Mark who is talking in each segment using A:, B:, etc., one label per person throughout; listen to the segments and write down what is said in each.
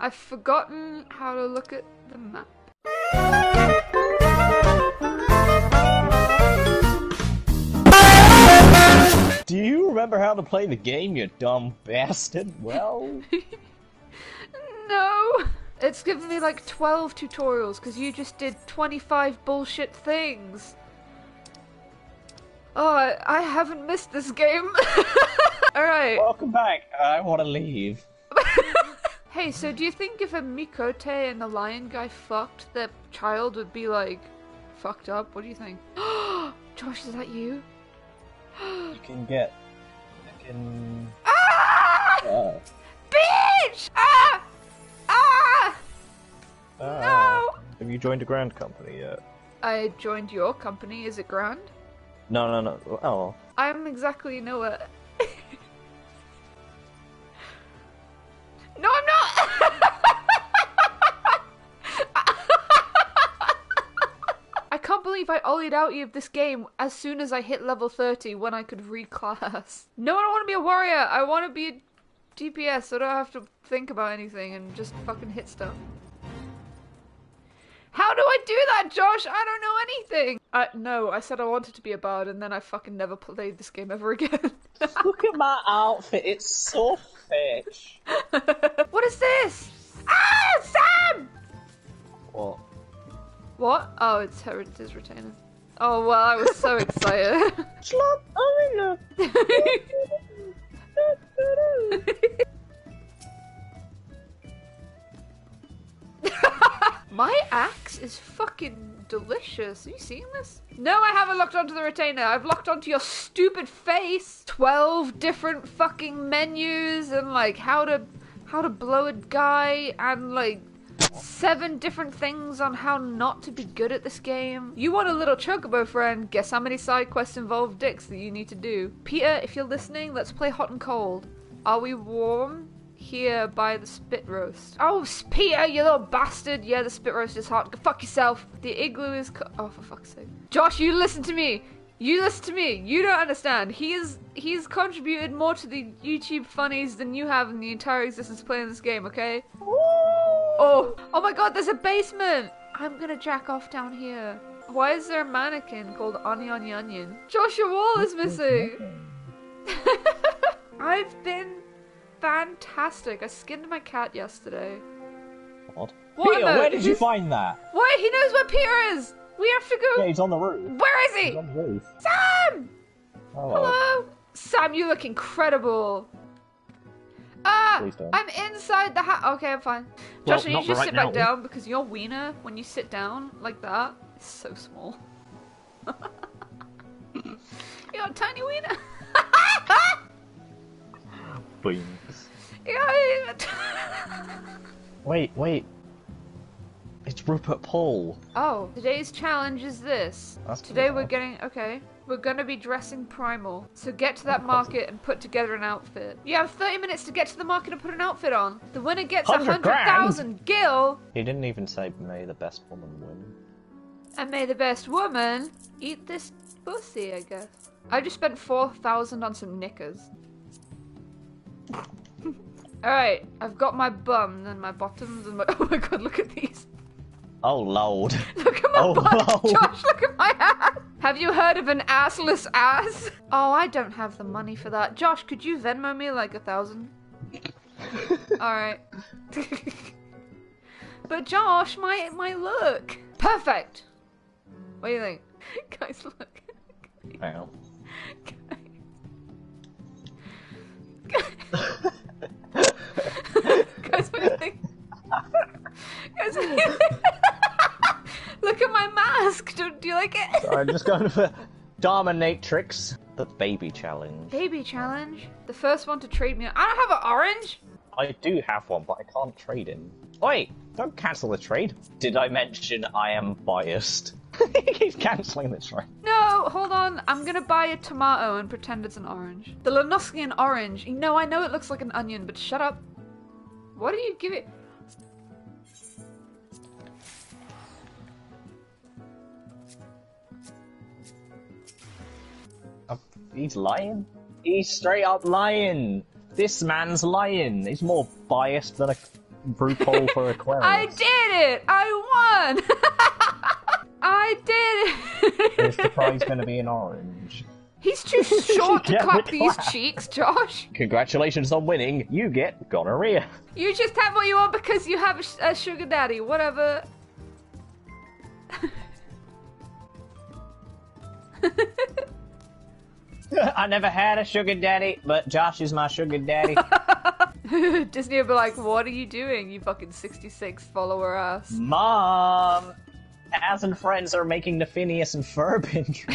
A: I've forgotten how to look at the map.
B: Do you remember how to play the game, you dumb bastard? Well,
A: No! It's given me like 12 tutorials because you just did 25 bullshit things. Oh, I, I haven't missed this game. Alright.
B: welcome back. I want to leave.
A: Hey, so do you think if a Miqo'te and the lion guy fucked, the child would be like fucked up? What do you think? Josh, is that you?
B: You can get. You can.
A: Ah!
B: Uh,
A: Bitch! Ah! Ah!
B: ah. Have you joined a grand company yet?
A: I joined your company. Is it grand?
B: No, no, no. Oh.
A: I'm exactly nowhere. Out of this game as soon as I hit level 30 when I could reclass. No, I don't want to be a warrior. I want to be a DPS so I don't have to think about anything and just fucking hit stuff. How do I do that, Josh? I don't know anything. Uh, no, I said I wanted to be a bard and then I fucking never played this game ever again.
B: Look at my outfit. It's so fetch.
A: what is this? Ah, Sam!
B: What?
A: What? Oh, it's Heritage Retainer. Oh, well, I was so excited. My axe is fucking delicious. Are you seeing this? No, I haven't locked onto the retainer. I've locked onto your stupid face. Twelve different fucking menus and like how to how to blow a guy and like seven different things on how not to be good at this game. You want a little chocobo friend? Guess how many side quests involve dicks that you need to do? Peter, if you're listening, let's play hot and cold. Are we warm? Here by the spit roast. Oh, s- Peter, you little bastard! Yeah, the spit roast is hot. Go fuck yourself. The igloo is. Co- oh, for fuck's sake, Josh, you listen to me. You listen to me. You don't understand. He is. He's contributed more to the YouTube funnies than you have in the entire existence of playing this game. Okay. Oh, oh my God! There's a basement. I'm gonna jack off down here. Why is there a mannequin called Onion Onion Joshua wall is missing. I've been fantastic. I skinned my cat yesterday.
B: What?
A: What
B: Peter, where did you find that?
A: What? He knows where Peter is. We have to go.
B: Yeah, he's on the roof.
A: Where is
B: He's
A: he?
B: on the roof.
A: Sam!
B: Oh,
A: Hello? Sam, you look incredible. Ah!
B: Please don't.
A: I'm inside the house. Okay, I'm fine.
C: Well,
A: Josh, you just
C: right
A: sit
C: now.
A: back down because your wiener, when you sit down like that, is so small. you got a tiny wiener.
B: Boings.
A: you got a-
B: Wait, wait. It's Rupert Paul.
A: Oh, today's challenge is this.
B: That's
A: Today we're getting okay. We're gonna be dressing primal. So get to that market and put together an outfit. You have 30 minutes to get to the market and put an outfit on. The winner gets a
B: 100
A: 100,000 gil,
B: He didn't even say may the best woman win.
A: and may the best woman eat this pussy, I guess. I just spent 4,000 on some knickers. Alright, I've got my bum and my bottoms and my. Oh my god, look at these.
B: Oh lord.
A: Look at my
B: Oh,
A: butt,
B: no.
A: Josh. Look at my ass. Have you heard of an assless ass? Oh, I don't have the money for that. Josh, could you Venmo me like a thousand? All right. but Josh, my my look perfect. What do you think, guys? Look.
B: Wow.
A: guys, what do you think? guys, what do you think? Look at my mask. Do, do you like it?
B: I'm just going for Dominatrix, the baby challenge.
A: Baby challenge. The first one to trade me. I don't have an orange.
B: I do have one, but I can't trade him. Wait, don't cancel the trade. Did I mention I am biased? He's cancelling the trade.
A: No, hold on. I'm gonna buy a tomato and pretend it's an orange. The La Noscean orange. No, I know it looks like an onion, but shut up. What do you give it?
B: He's lying. He's straight up lying. This man's lying. He's more biased than a RuPaul for a Aquarius.
A: I did it! I won! I did
B: Is the
A: it!
B: prize going to be an orange?
A: He's too short to clap
B: the
A: these cheeks, Josh.
B: Congratulations on winning. You get gonorrhea.
A: You just have what you want because you have a, a sugar daddy. Whatever.
B: I never had a sugar daddy, but Josh is my sugar daddy.
A: Disney will be like, "What are you doing, you fucking sixty-six follower ass?"
B: Mom, As and friends are making the Phineas and Ferb intro.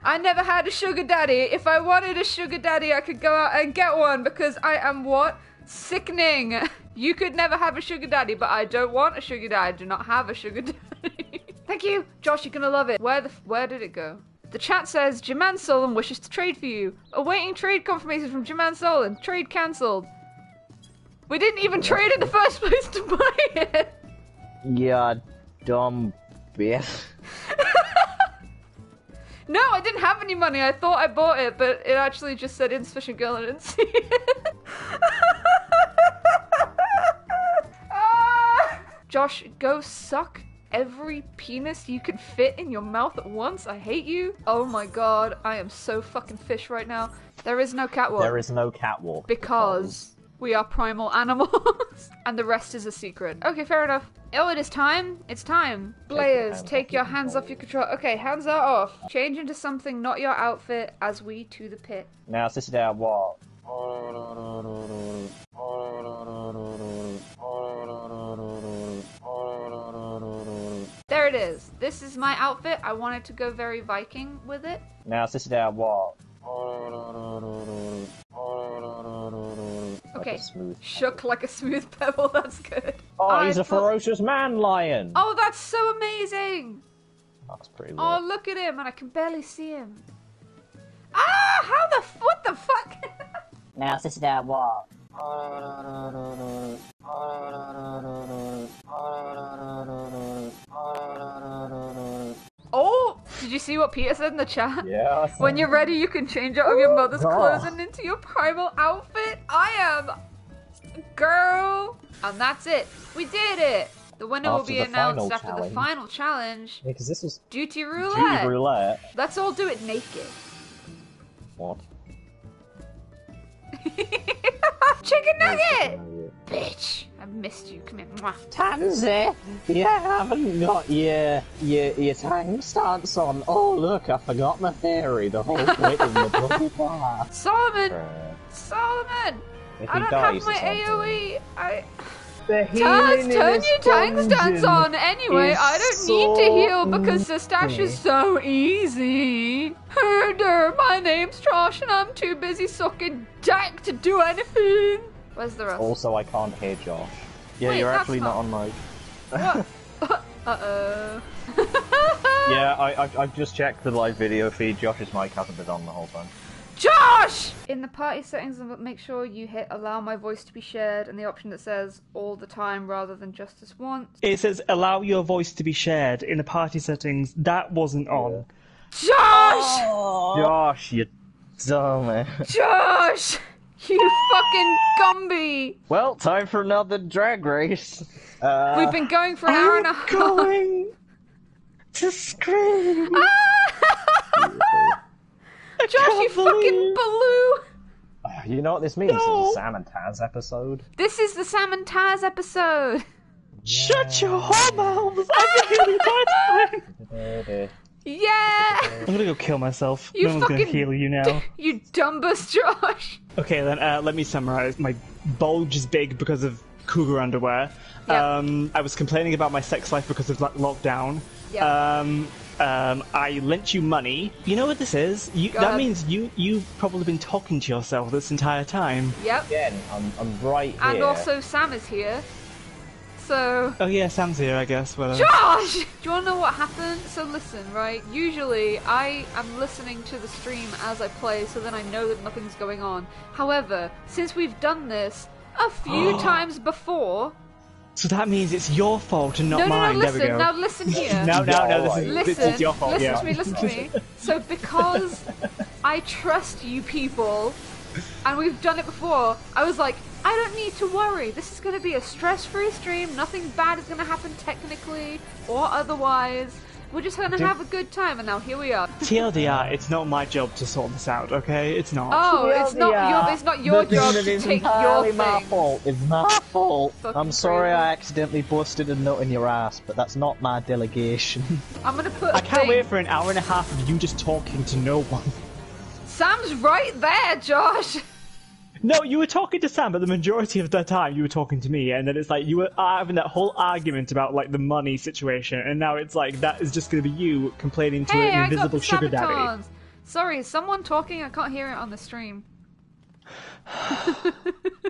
A: I never had a sugar daddy. If I wanted a sugar daddy, I could go out and get one because I am what? Sickening. You could never have a sugar daddy, but I don't want a sugar daddy. I do not have a sugar daddy. Thank you, Josh. You're gonna love it. Where the f- where did it go? The chat says Jiman Solon wishes to trade for you. Awaiting trade confirmation from Jiman Solon. Trade cancelled. We didn't even trade in the first place to buy it.
B: yeah, dumb bitch.
A: No, I didn't have any money. I thought I bought it, but it actually just said insufficient girl and I didn't see it. Ah! Josh, go suck every penis you can fit in your mouth at once. I hate you. Oh my god, I am so fucking fish right now. There is no catwalk
B: There is no catwalk.
A: because we are primal animals and the rest is a secret. Okay, fair enough. Oh, it is time. It's time. Players, take your hands off your control. Okay, hands are off. Change into something not your outfit as we to the pit.
B: Now, sit down, what?
A: It is. This is my outfit. I wanted to go very Viking with it.
B: Now, sit down, what?
A: Okay.
B: smooth.
A: Shook like a smooth pebble. That's good.
B: Oh,
A: I
B: he's a
A: thought-
B: ferocious man lion.
A: Oh, that's so amazing.
B: That's pretty
A: Oh, look at him, and I can barely see him. Ah! How the f- what the fuck?
C: Now sit down, what?
A: did you see what Peter said in the chat?
B: Yeah.
A: When you're ready, you can change out of your mother's clothes and into your primal outfit. I am girl, and that's it. We did it. The winner will be announced after the final challenge.
B: because this was
A: Duty roulette.
B: Duty
A: roulette.
B: roulette.
A: Let's all do it naked.
B: What?
A: Chicken nugget, bitch. I missed you. Come here. Mwah.
B: Tansy, you haven't got your your your tank stance on. Oh look, I forgot my theory. The whole point of the bloody bar.
A: Solomon,
B: Uh,
A: Solomon.
B: If
A: I don't
B: dies
A: have my. AOE. I
B: The
A: Taz, turn your tank stance on anyway. I don't need to heal because the stash is so easy. Herder, my name's Josh and I'm too busy sucking dick to do anything. Where's the rest?
B: Also, I can't hear Josh.
D: Yeah,
A: Wait,
D: you're actually not
A: not-
D: on mic.
A: Uh oh.
D: Yeah, I, I, I've just checked the live video feed. Josh's mic hasn't been on the whole time.
A: Josh! In the party settings, make sure you hit allow my voice to be shared and the option that says all the time rather than just as once.
E: It says allow your voice to be shared in the party settings. That wasn't on.
A: Josh!
D: Josh, you dumb.
A: Josh! You fucking Gumby!
D: Well, time for another drag race. Uh,
A: We've been going for an hour and a half.
E: Going to scream.
A: Josh, you
E: can't
A: fucking
E: believe-
A: baloo!
B: You know what this means?
E: No.
B: It's a Sam and Taz episode.
A: This is the Sam and Taz episode.
E: Shut your whore mouths! I'm having a bad time.
A: Yeah!
E: I'm gonna go kill myself.
A: You
E: no one's gonna
A: fucking
E: heal you now.
A: You dumbus, Josh.
E: Okay, then uh, let me summarize. My bulge is big because of cougar underwear.
A: Yep.
E: Um, I was complaining about my sex life because of like, lockdown.
A: Yep.
E: Um, um, I lent you money. You know what this is? You, that
A: ahead.
E: means you you've probably been talking to yourself this entire time.
A: Yep.
B: Again, I'm, I'm right here.
A: And also, Sam is here. So.
E: Oh yeah, Sam's here, I guess. Well,
A: Josh! Do you want to know what happened? So listen, right? Usually I am listening to the stream as I play, so then I know that nothing's going on. However, since we've done this a few times before,
E: so that means it's your fault and not
A: no, no,
E: mine.
A: no,
E: there we go.
A: Now listen here.
E: no, no, no. This is,
A: Listen,
E: this is your fault.
A: listen
E: yeah.
A: to me, listen to me. So because I trust you people, and we've done it before, I was like, I don't need to worry. This is going to be a stress-free stream. Nothing bad is going to happen technically or otherwise. We're just going to have a good time, and now here we are.
E: TLDR, it's not my job to sort this out, okay? It's not.
A: Oh, it's not your it's not your job
B: thing
A: to
B: is
A: take your
B: entirely my
A: thing.
B: fault. It's my fault.
A: Fucking
B: I'm sorry
A: crazy.
B: I accidentally busted a nut in your ass, but that's not my delegation.
A: I'm gonna put.
E: I can't
A: thing.
E: wait for an hour and a half of you just talking to no one.
A: Sam's right there, Josh.
E: No, you were talking to Sam, but the majority of the time you were talking to me, and then it's like you were having that whole argument about like the money situation, and now it's like that is just going to be you complaining to
A: Hey,
E: an
A: I got
E: invisible sugar daddy.
A: Sorry, someone talking? I can't hear it on the stream.